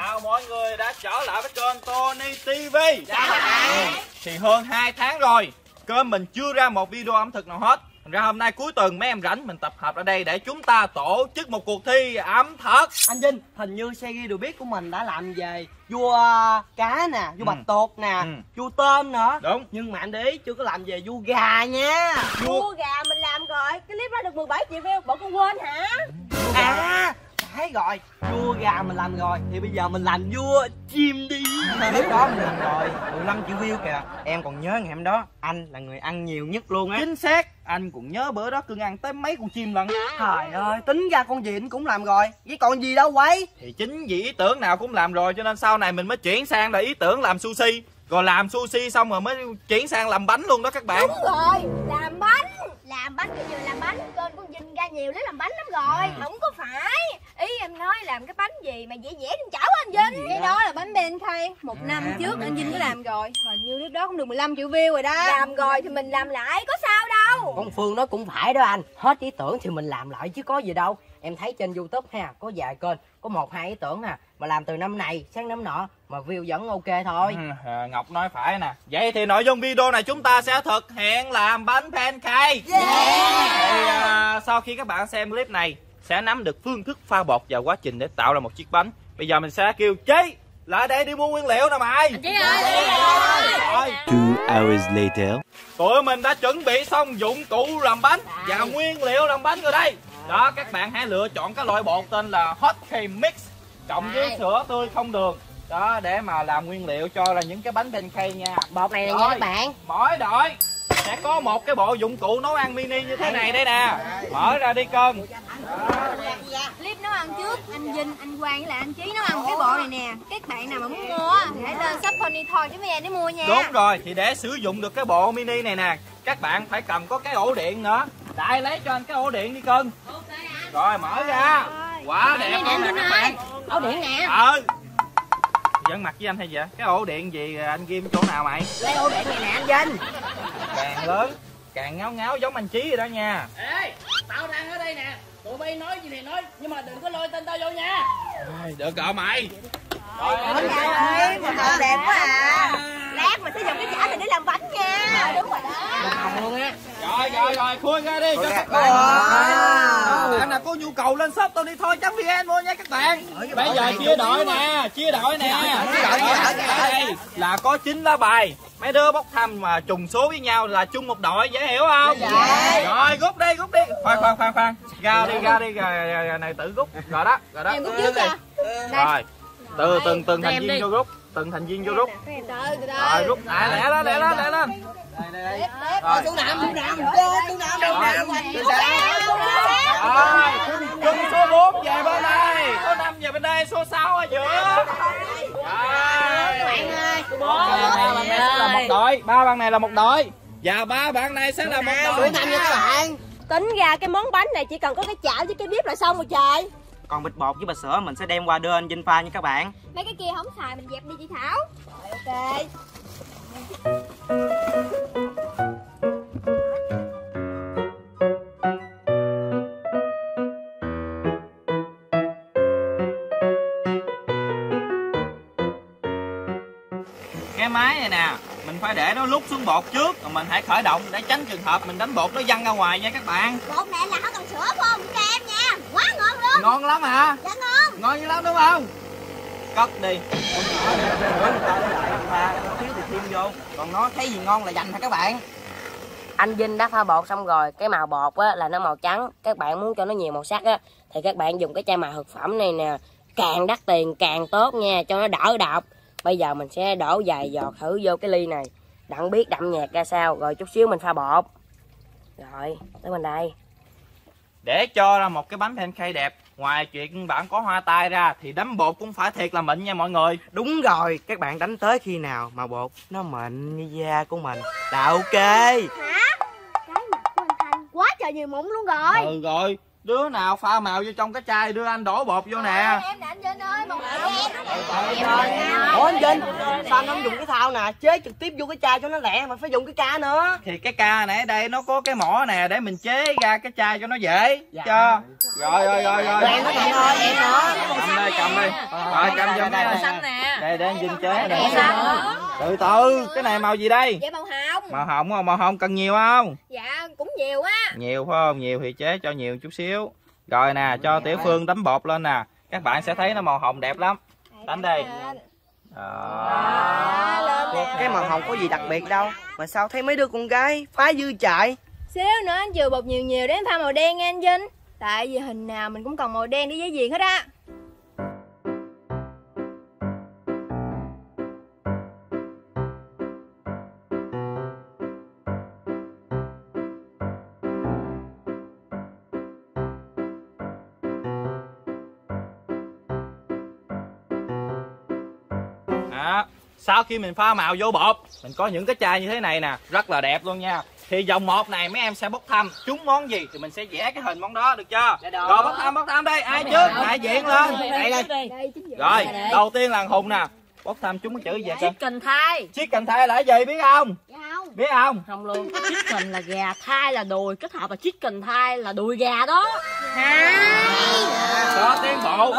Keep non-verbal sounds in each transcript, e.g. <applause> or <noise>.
chào mọi người đã trở lại với kênh Tony TV Chào bạn. Thì hơn 2 tháng rồi Kênh mình chưa ra một video ẩm thực nào hết. Thành ra hôm nay cuối tuần mấy em rảnh mình tập hợp ở đây để chúng ta tổ chức một cuộc thi ẩm thực. Anh Vinh, hình như xe ghi đồ biết của mình đã làm về vua cá nè, vua Ừ. bạch tuộc nè, Ừ. vua tôm nữa. Đúng. Nhưng mà anh để ý chưa có làm về vua gà nha. Vua gà mình làm rồi Cái clip đó được 17 triệu view Bộ con quên hả? À, thấy rồi, vua gà mình làm rồi Thì bây giờ mình làm vua chim đi. Clip đó mình làm rồi 15 triệu view kìa. Em còn nhớ ngày hôm đó anh là người ăn nhiều nhất luôn á. Chính xác Anh cũng nhớ bữa đó cưng ăn tới mấy con chim lận Trời ơi, tính ra con gì anh cũng làm rồi Với còn gì đâu quay Thì chính vì ý tưởng nào cũng làm rồi Cho nên sau này mình mới chuyển sang là ý tưởng làm sushi Rồi làm sushi xong rồi mới chuyển sang làm bánh luôn đó các bạn. Đúng rồi Làm bánh. Làm bánh cái gì làm bánh Kênh con Vinh ra nhiều lấy làm bánh lắm rồi Không có phải. Ý em nói làm cái bánh gì mà dễ dễ trên chảo anh Vinh. Cái đó là bánh ben khay Một năm trước anh Vinh có làm rồi. Hình như lúc đó cũng được 15 triệu view rồi đó. Làm rồi thì mình làm lại có sao đâu. Con Phương nói cũng phải đó anh. Hết ý tưởng thì mình làm lại chứ có gì đâu. Em thấy trên Youtube ha Có vài kênh Có một hai ý tưởng ha Mà làm từ năm này sang năm nọ Mà view vẫn ok thôi. Ừ, à, Ngọc nói phải nè. Vậy thì nội dung video này chúng ta sẽ thực hiện làm bánh pancake. Thì, à, Sau khi các bạn xem clip này Sẽ nắm được phương thức pha bột và quá trình để tạo ra một chiếc bánh. Bây giờ mình sẽ kêu Chí lại đây đi mua nguyên liệu nè mày. Chị ơi Two hours later. Tụi mình đã chuẩn bị xong dụng cụ làm bánh Và nguyên liệu làm bánh rồi đây. Đó các bạn hãy lựa chọn cái loại bột tên là Hot Cake Mix Cộng với sữa tươi không đường đó để mà làm nguyên liệu cho là những cái bánh pancake nha. Bột này nè nha các bạn. Mỗi đội sẽ có một cái bộ dụng cụ nấu ăn mini như thế này đây nè. Mở ra đi cân. Clip nấu ăn trước Anh Vinh, anh Quang với lại anh Chí nấu ăn cái bộ này nè. Các bạn nào mà muốn mua á, thì hãy lên shop Tony Thôi chứ mấy để mua nha. Đúng rồi thì để sử dụng được cái bộ mini này nè các bạn phải cầm có cái ổ điện nữa. Đại lấy cho anh cái ổ điện đi cân. Rồi mở ra. Quá đẹp luôn nè các bạn Ổ điện nè. Ờ. Dẫn mặt với anh hay vậy? Cái ổ điện gì anh ghim chỗ nào mày? Lấy ổ điện này nè. Anh Vinh. Càng lớn càng ngáo ngáo giống anh chí rồi đó nha. Ê, tao đang ở đây nè. Tụi bay nói gì thì nói Nhưng mà đừng có lôi tên tao vô nha. Được cỡ mày. Ôi trời ơi, mà đồ đẹp quá à. Lát mình sẽ dùng cái chả này để làm bánh nha. Đúng rồi đó. Hồng luôn á rồi rồi rồi khui ra đi cho các bạn Các bạn nào có nhu cầu lên shop tôi đi thôi vn mua nha các bạn. Bây giờ chia đội nè chia đội nè. Đây là có chín lá bài. Mấy đứa bốc thăm mà trùng số với nhau là chung một đội dễ hiểu không? Rồi rút đi rút đi. Khoan khoan khoan khoan. Ra đi ra đi rồi, rồi, rồi này tự rút rồi đó rồi đó. Rồi từ từng từng thành viên vô rút từng thành viên vô rút rồi rút lại lẹ lên lẹ lên. Lẹ lên rồi. Xuống nằm, xuống nằm Xuống nằm Rồi, chung số 4 về bên đây, số 5 về bên đây, số 6 ở giữa. Bạn này sẽ là một đội, ba bạn này là một đội. Và ba bạn này sẽ là một đội. Nằm nha các bạn. Tính ra cái món bánh này chỉ cần có cái chảo với cái bếp là xong rồi trời. Còn bịch bột với bịch sữa mình sẽ đem qua đưa anh Vinh pha nha các bạn. Mấy cái kia không xài mình dẹp đi chị Thảo. Rồi ok Cái máy này nè, mình phải để nó lúc xuống bột trước rồi mình hãy khởi động để tránh trường hợp mình đánh bột nó văng ra ngoài nha các bạn. Bột này là không cần sữa không cho em nha Quá ngon luôn Ngon lắm hả? Dạ ngon Ngon dữ lắm đúng không? Cất đi. thiếu thì thêm vô còn nó thấy gì ngon là dành hả các bạn Anh Vinh đã pha bột xong rồi Cái màu bột á là nó màu trắng Các bạn muốn cho nó nhiều màu sắc á Thì các bạn dùng cái chai màu thực phẩm này nè Càng đắt tiền càng tốt nha Cho nó đỡ độc Bây giờ mình sẽ đổ vài giọt thử vô cái ly này. Đặng biết đậm nhạt ra sao Rồi chút xíu mình pha bột. Rồi tới bên đây. Để cho ra một cái bánh pancake đẹp, ngoài chuyện bạn có hoa tai ra thì đánh bột cũng phải thiệt là mịn nha mọi người. đúng rồi các bạn đánh tới khi nào mà bột nó mịn như da của mình. Là ok. Hả? Cái mặt của anh Thanh quá trời nhiều mụn luôn rồi. Ừ rồi, đứa nào pha màu vô trong cái chai đưa anh đổ bột vô nè. Em nè anh Vinh ơi, một anh Vinh Sao anh không dùng cái thao nè? Chế trực tiếp vô cái chai cho nó lẹ Mà phải dùng cái ca nữa. Thì cái ca này ở đây nó có cái mỏ nè để mình chế ra cái chai cho nó dễ. Dạ. Cho. Rồi rồi rồi rồi. Em nó cầm thôi em nữa Cầm đây, cầm rồi rồi cầm màu đây xanh nè. Đây để anh Vinh chế nè. từ từ cái này màu gì đây? Dạ màu hồng. Màu hồng không màu hồng cần nhiều không? Dạ cũng nhiều á. Nhiều phải không? Nhiều thì chế cho nhiều chút xíu. Rồi nè cho tiểu phương đánh bột lên nè. Các bạn sẽ thấy nó màu hồng đẹp lắm. Đánh đây đó. Cái màu hồng có gì đặc biệt đâu. Mà sao thấy mấy đứa con gái phá dư chạy Xíu nữa anh chừa bột nhiều nhiều để em pha màu đen nha anh Vinh. Tại vì hình nào mình cũng còn màu đen để giấy viền hết á sau khi mình pha màu vô bột mình có những cái chai như thế này nè rất là đẹp luôn nha. Thì dòng một này mấy em sẽ bốc thăm. Trúng món gì thì mình sẽ vẽ cái hình món đó được chưa? Rồi bốc thăm bốc thăm đây ai trước? đại diện lên. Đây đây. Đây rồi đầu tiên là hùng nè. Bốc thăm trúng cái chữ gì vậy con chicken thai. Chicken thai là cái gì biết không? Dạ không. Biết không? Không luôn. Chicken là gà thai là đùi. Kết hợp là chicken thai là đùi gà đó. Có tiến bộ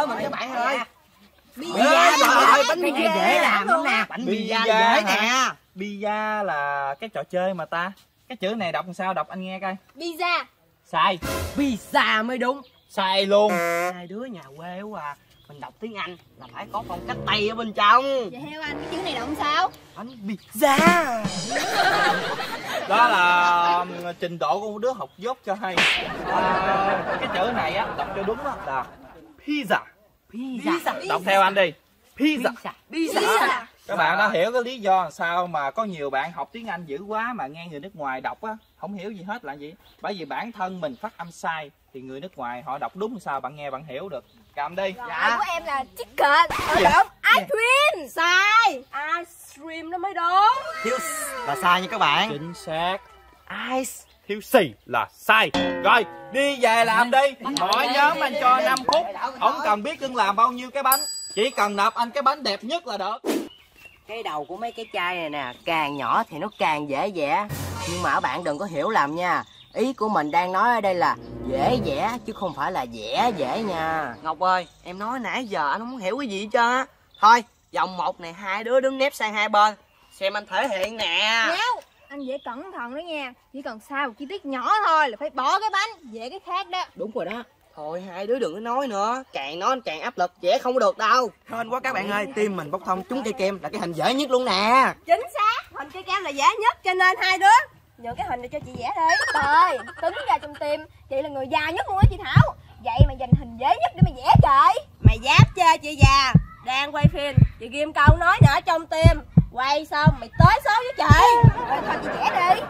các bạn ơi bánh pizza dễ làm lắm. nè. Bánh pizza dễ nè. pizza là cái trò chơi mà ta. Cái chữ này đọc làm sao? Đọc anh nghe coi. Pizza sai. Pizza mới đúng. Sai luôn. Hai đứa nhà quê quá à. Mình đọc tiếng anh là phải có phong cách tây ở bên trong. Dạ theo anh cái chữ này đọc sao? Bánh pizza <laughs> đó là um, trình độ của đứa học dốt cho hay. À, cái chữ này á đọc cho đúng đó là pizza pizza. Đọc theo anh đi. Pizza. Pizza. Các bạn đã hiểu cái lý do sao mà có nhiều bạn học tiếng Anh dữ quá mà nghe người nước ngoài đọc á không hiểu gì hết là gì? Bởi vì bản thân mình phát âm sai thì người nước ngoài họ đọc đúng sao bạn nghe bạn hiểu được. Cầm đi. Dạ. của em là chicken? Ở Dạ. ice cream Sai. Ice cream nó mới đúng. Thiếu là sai nha các bạn. Chính xác. Ice thiếu xì là sai. Rồi đi về làm đi. Mỗi nhóm anh cho 5 phút. Không cần biết cưng làm bao nhiêu cái bánh. Chỉ cần nộp anh cái bánh đẹp nhất là được. Cái đầu của mấy cái chai này nè càng nhỏ thì nó càng dễ vẽ nhưng mà các bạn đừng có hiểu lầm nha. Ý của mình đang nói ở đây là dễ vẽ chứ không phải là vẽ dễ nha. Ngọc ơi em nói nãy giờ anh không hiểu cái gì hết trơn á. Thôi vòng một này hai đứa đứng nép sang hai bên. Xem anh thể hiện nè. Nhéo Anh dễ cẩn thận đó nha. Chỉ cần sai một chi tiết nhỏ thôi là phải bỏ cái bánh Dễ cái khác đó. Đúng rồi đó. Thôi hai đứa đừng có nói nữa. Càng nói anh càng áp lực dễ không có được đâu. Hên quá các bạn ơi tim mình bốc thông trúng cây kem là cái hình dễ nhất luôn nè. Chính xác Hình cây cam là dễ nhất Cho nên hai đứa Nhờ cái hình này cho chị vẽ đi Trời Tính ra trong tim Chị là người già nhất luôn á chị Thảo. Vậy mà dành hình dễ nhất để mà vẽ trời. Mày dám chơi chị già. Đang quay phim Chị ghim câu nói nữa trong tim Quay xong mày tới số với chị thôi chị vẽ đi.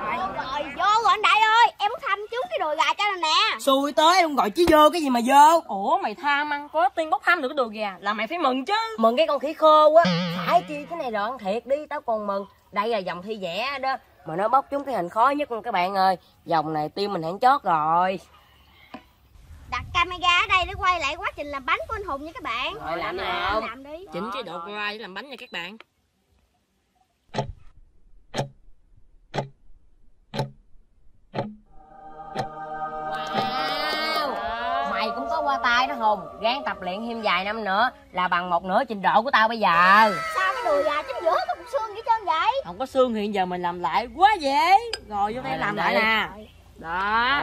Rồi rồi vô rồi anh Đại ơi Em muốn thăm trúng cái đùi gà cho này nè. Xui tới không gọi chứ vô cái gì mà vô. Ủa mày tham ăn có tiên bốc thăm được cái đồ gà là mày phải mừng chứ. Mừng cái con khỉ khô quá phải chi cái này rồi ăn thiệt đi tao còn mừng. Đây là dòng thi vẽ đó mà nó bóc trúng cái hình khó nhất luôn các bạn ơi. Dòng này tim mình hẳn chót rồi. Đặt camera ở đây để quay lại quá trình làm bánh của anh Hùng nha các bạn. Rồi, làm nào? Làm đi. Chỉnh chế độ để làm bánh nha các bạn Hùng Ráng tập luyện thêm vài năm nữa Là bằng một nửa trình độ của tao bây giờ. Sao cái đùi gà chính giữa có cục xương vậy trơn vậy? Không có xương hiện giờ mình làm lại quá dễ Rồi vô đây làm lại nè. Đó.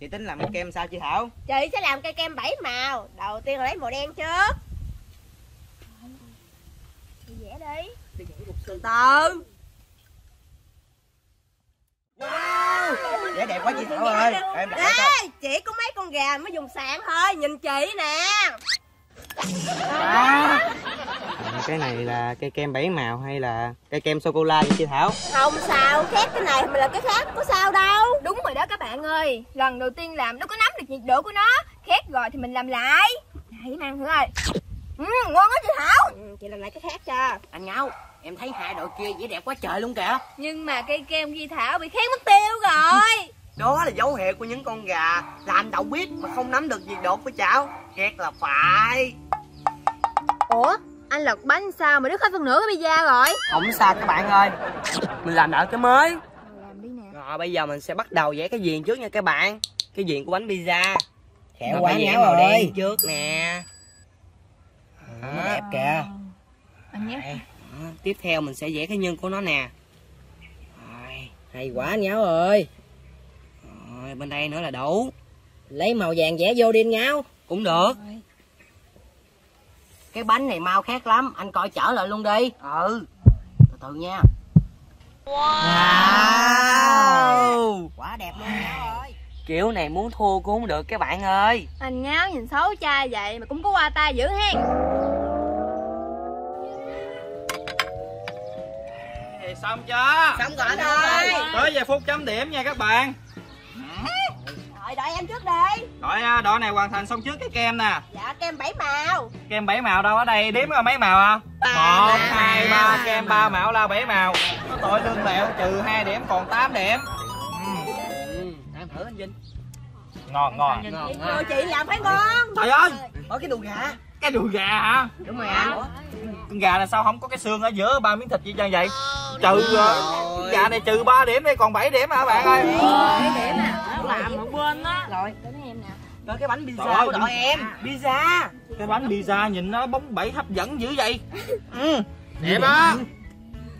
Chị tính làm kem sao chị thảo? Chị sẽ làm cây kem bảy màu. Đầu tiên là lấy màu đen trước. Chị vẽ đi. Từ từ vẻ đẹp quá chị thảo ơi. Em đặt cho Ê, chỉ có mấy con gà mới dùng sạn thôi. Nhìn chị nè. Cái này là cây kem bảy màu hay là cây kem sô cô la vậy chị thảo? Không sao, khác cái này mà là cái khác có sao đâu. Đúng rồi đó các bạn ơi. Lần đầu tiên làm đâu có nắm được nhiệt độ của nó. Khác rồi thì mình làm lại. Hãy mang thử ơi. Ừ, ngon quá chị Thảo. Ừ, Chị làm lại cái khác cho. Anh Ngao Em thấy hai đội kia vẻ đẹp quá trời luôn kìa. Nhưng mà cây kem ghi Thảo bị khét mất tiêu rồi. Đó là dấu hiệu của những con gà làm đậu biết mà không nắm được nhiệt độ của chảo. Ghét là phải. Ủa, anh lật bánh sao mà đứt hết phân nửa cái pizza rồi? Không sao các bạn ơi. Mình làm lại cái mới. Làm đi nè rồi bây giờ mình sẽ bắt đầu vẽ cái viền trước nha các bạn. Cái diện của bánh pizza. Khéo Mà quá vẽ màu đen trước nè. Đó, đẹp kìa. Anh nhé. Đó, tiếp theo mình sẽ vẽ cái nhân của nó nè. Rồi, hay quá anh Ngáo ơi. Rồi bên đây nữa là đủ lấy màu vàng vẽ vô đi anh Ngáo. Cũng được. Cái bánh này mau khác lắm anh coi trở lại luôn đi. Ừ. Từ từ nha. Wow. Quá đẹp luôn Ngáo ơi. Kiểu này muốn thua cũng không được các bạn ơi. Anh ngáo nhìn xấu trai vậy mà cũng có qua tay dữ hen. Thì xong chưa? Xong rồi rồi. Tới giờ phút chấm điểm nha các bạn. Rồi đợi em trước đi. đội à, đội này hoàn thành xong trước cái kem nè. Dạ kem bảy màu. kem bảy màu đâu ở đây? Đếm có mấy màu không một hai ba. Kem ba màu là bảy màu. Có tội lương lẹo trừ hai điểm còn 8 điểm. Ừ, ăn thử anh Vinh. Ngon ngon. Rồi chị làm phải ngon. trời ơi. Ở cái đùi gà. Cái đùi gà hả? Đúng rồi anh con gà là sao không có cái xương ở giữa ba miếng thịt gì vậy trừ ờ, gà này trừ 3 điểm đi còn 7 điểm hả bạn ơi? Làm một bên đó. Rồi, đến em nè. Rồi cái bánh pizza của đội em. Pizza. Cái bánh pizza nhìn nó bóng bẩy hấp dẫn dữ vậy. <laughs> Ừ. đẹp á.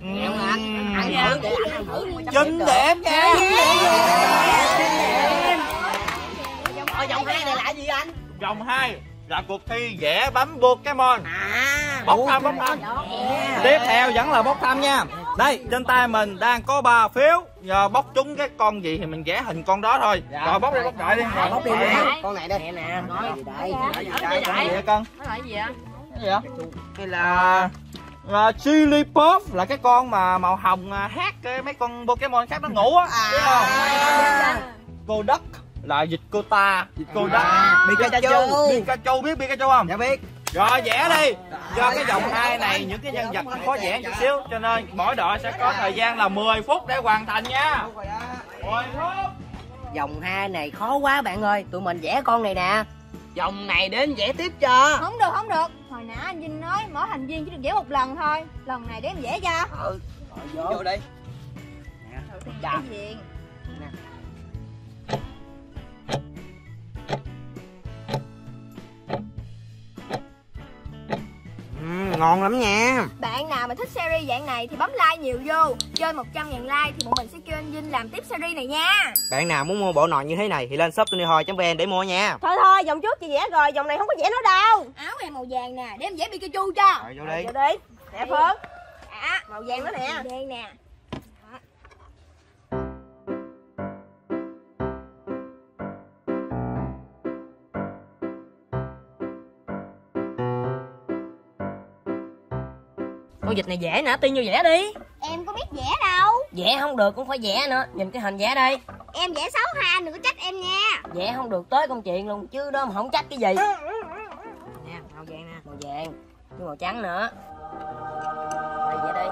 Em anh Ăn thử để anh ăn thử chín điểm nha. Ở vòng hai này là gì anh? vòng 2 là cuộc thi vẽ bánh Pokemon. À. Bốc thăm bốc thăm. Tiếp theo vẫn là bốc thăm nha đây trên tay mình đang có ba phiếu. Giờ bốc trúng cái con gì thì mình vẽ hình con đó thôi. Rồi bốc đi bốc đại đi. Rồi Bốc đi Rồi. nè Con này đây. Nè nè. Nói gì đây con. Gì vậy con gì vậy? cái gì vậy Hay là là chili pop là cái con mà màu hồng à, hát cái mấy con Pokemon khác nó ngủ á. Biết không cô đất là dịch cô ta. Dịch cô đất Pikachu. Pikachu biết Pikachu không? Dạ biết rồi vẽ đi. Do cái vòng hai này những cái nhân vật nó khó vẽ chút xíu cho nên mỗi đội sẽ có thời gian là 10 phút để hoàn thành nha. 10 phút. Vòng hai này khó quá bạn ơi Tụi mình vẽ con này nè. Vòng này đến vẽ tiếp cho. Không được, không được. Hồi nãy anh Vinh nói mỗi thành viên chỉ được vẽ một lần thôi. Lần này để em vẽ cho. Ừ. Vô đi Cái diện. ừ, Ngon lắm nha Bạn nào mà thích series dạng này thì bấm like nhiều vô. Chơi 100 ngàn like thì bọn mình sẽ kêu anh Vinh làm tiếp series này nha. Bạn nào muốn mua bộ nồi như thế này thì lên shop vn để mua nha Thôi thôi, vòng trước chị vẽ rồi, vòng này không có vẽ nó đâu. Áo em màu vàng nè, để em vẽ Pikachu cho. Rồi vô đi Vô đi. Đẹp hơn. À, màu vàng đó nè. Màu vàng nè. Con vịt này vẽ nè tiên vô vẽ đi. Em có biết vẽ đâu. vẽ không được cũng phải vẽ nữa nhìn cái hình vẽ đây. Em vẽ xấu ha, đừng có trách em nha. vẽ không được tới công chuyện luôn chứ đó mà không trách cái gì. Nè màu vàng nè màu vàng với màu trắng nữa. Rồi vẽ đi.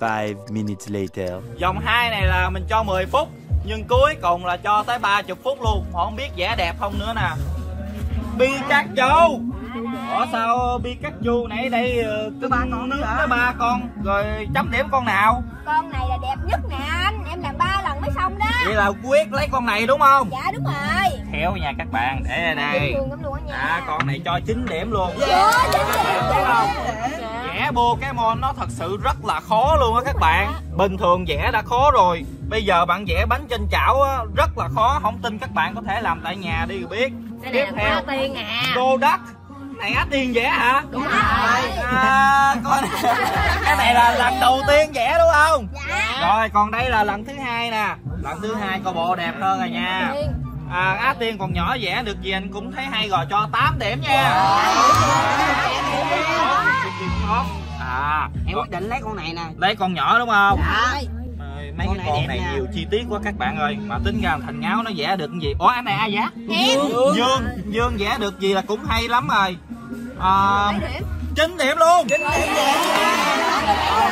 Five minutes later. vòng hai này là mình cho 10 phút nhưng cuối cùng là cho tới 30 phút luôn không biết vẽ đẹp không nữa nè Pikachu Ủa sao Pikachu nãy đây ờ, Có ba con nữa hả? tới ba con rồi chấm điểm con nào Con này là đẹp nhất nè anh. Em làm ba lần mới xong đó. vậy là quyết lấy con này đúng không Dạ đúng rồi. Khéo nha các bạn. Để đây. à con này cho 9 điểm luôn. Dạ, Thấy không? vẽ Pokemon nó thật sự rất là khó luôn á các bạn. bình thường vẽ đã khó rồi. Bây giờ bạn vẽ bánh trên chảo á, rất là khó. Không tin các bạn có thể làm tại nhà đi biết. Cái tiếp theo. có tiên à cô đất này á tiên vẽ hả? Đúng rồi. À, con <laughs> cái này là lần đầu tiên vẽ đúng không? Dạ. rồi còn đây là lần thứ hai nè. Lần thứ hai coi bộ đẹp hơn rồi nha à, Á Tiên còn nhỏ vẽ được gì anh cũng thấy hay rồi cho 8 điểm nha. À Em quyết định lấy con này nè. lấy con nhỏ đúng không? Dạ. Mấy Con cái này con này nhiều chi tiết quá các bạn ơi. Mà tính ra thành ngáo nó vẽ được cái gì? Ủa anh này ai vẽ? Dương dương vẽ được gì là cũng hay lắm rồi. À, Mấy điểm? 9 điểm luôn.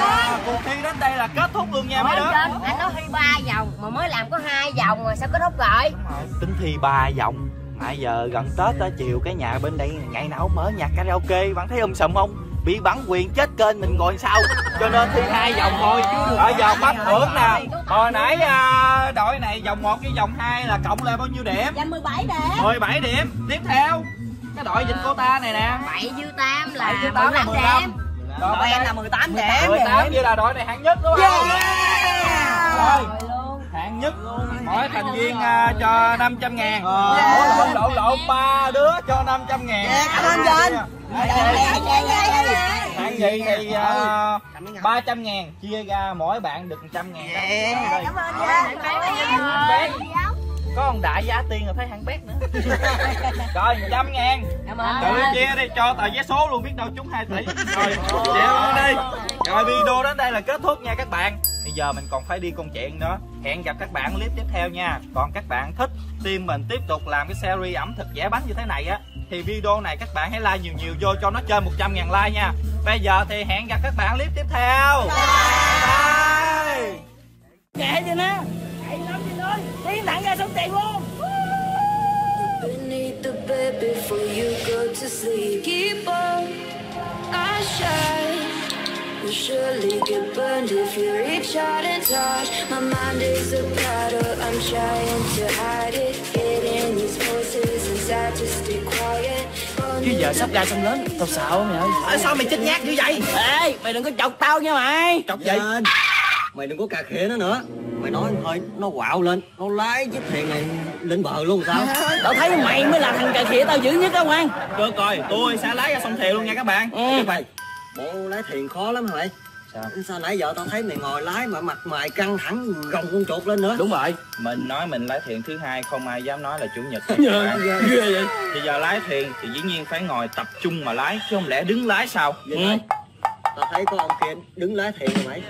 À, cuộc thi đến đây là kết thúc luôn nha mấy đứa. anh nói thi ba vòng mà mới làm có hai vòng rồi sao kết thúc rồi? Tính thi ba vòng. Mà giờ gần tết á chiều cái nhà bên đây ngày nào cũng mở nhạc karaoke bạn thấy um sùm không? Bị bắn quyền chết kênh mình ngồi sau cho nên thi hai vòng thôi. Ở giờ bắt thưởng nè. Hồi nãy à, đội này vòng 1 với vòng 2 là cộng lại bao nhiêu điểm? Dạ 17 điểm. 17 điểm. Tiếp theo cái đội vịnh cô ta này nè. 7 dư 8 là 7 với 8 là 15 Rồi Tụi em là 18 điểm. 18 với là đội này hạng nhất đúng không? Rồi. Hạng nhất. Mỗi thành viên à, cho 500 ngàn. Mỗi quân lộn lộn ba đứa cho 500 ngàn. Cảm ơn Vinh. hạng gì thì uh, 300 ngàn. Chia ra mỗi bạn được 100 ngàn. Đây. Cảm ơn dạ. Bét. Có ông đại giá tiền rồi thấy hạng bét nữa. <laughs> Rồi 100 ngàn. Cảm ơn. Tự chia đi cho tờ vé số luôn biết đâu trúng 2 tỷ. Rồi <laughs> chia luôn đi. Rồi video đến đây là kết thúc nha các bạn. Bây giờ mình còn phải đi công chuyện nữa. Hẹn gặp các bạn clip tiếp theo nha. Còn các bạn thích team mình tiếp tục làm cái series ẩm thực vẽ bánh như thế này á thì video này các bạn hãy like nhiều nhiều vô cho nó trên 100 ngàn like nha. Bây giờ thì hẹn gặp các bạn clip tiếp theo. Bye Kệ cho nó Đi ơi Tiến thẳng ra sông tiền luôn beneath the bed before you go to sleep. Keep on, I shine. You'll surely get burned if you reach out and touch. My mind is a battle, I'm trying to hide it. Getting these voices inside to stay quiet. Chứ giờ sắp ra sông lớn Tao sợ mày ơi Ê, sao mày chết nhát dữ vậy Ê mày đừng có chọc tao nha mày chọc gì mày đừng có cà khịa nó nữa. Mày nói hơi nó quạo lên. Nó lái chiếc thuyền này lên bờ luôn sao? Tao thấy mày mới là thằng cà khịa tao dữ nhất đó Ngoan. Được rồi tôi sẽ lái ra sông thiều luôn nha các bạn. Chứ mày bộ lái thuyền khó lắm hả mày? Sao? sao nãy giờ tao thấy mày ngồi lái mà mặt mày căng thẳng gồng con chuột lên nữa. Đúng rồi. Mình nói mình lái thuyền thứ hai không ai dám nói là chủ nhật hết Ghê vậy bây giờ lái thuyền thì dĩ nhiên phải ngồi tập trung mà lái chứ không lẽ đứng lái sao? Vậy thôi. Tao thấy có ông kia đứng lái thuyền rồi mày